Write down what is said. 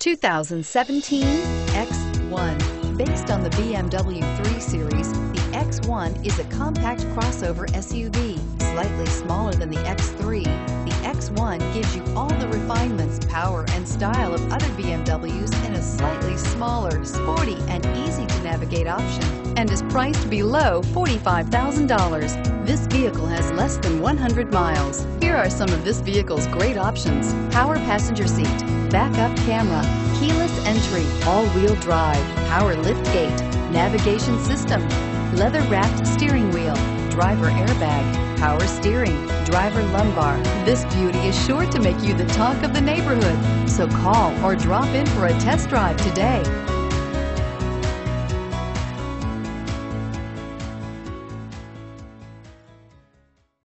2017 X1. Based on the BMW 3 Series, the X1 is a compact crossover SUV, slightly smaller than the X3. The X1 gives you all the refinements, power, and style of other BMWs in a slightly smaller, sporty, and easy to navigate option and is priced below $45,000. This vehicle has less than 100 miles. Here are some of this vehicle's great options. Power passenger seat, backup camera, keyless entry, all-wheel drive, power lift gate, navigation system, leather-wrapped steering wheel, driver airbag, power steering, driver lumbar. This beauty is sure to make you the talk of the neighborhood. So call or drop in for a test drive today.